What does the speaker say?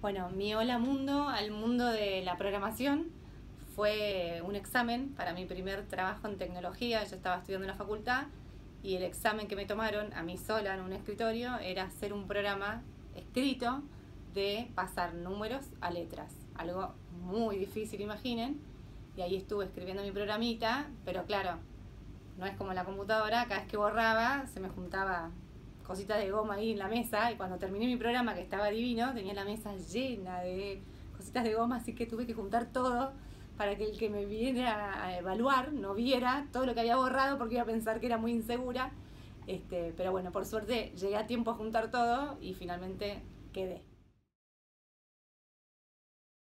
Bueno, mi hola mundo al mundo de la programación fue un examen para mi primer trabajo en tecnología. Yo estaba estudiando en la facultad y el examen que me tomaron a mí sola en un escritorio era hacer un programa escrito de pasar números a letras. Algo muy difícil, imaginen. Y ahí estuve escribiendo mi programita, pero claro, no es como la computadora, cada vez que borraba se me juntaba cositas de goma ahí en la mesa y cuando terminé mi programa que estaba divino tenía la mesa llena de cositas de goma así que tuve que juntar todo para que el que me viera a evaluar no viera todo lo que había borrado porque iba a pensar que era muy insegura. Este, pero bueno por suerte llegué a tiempo a juntar todo y finalmente quedé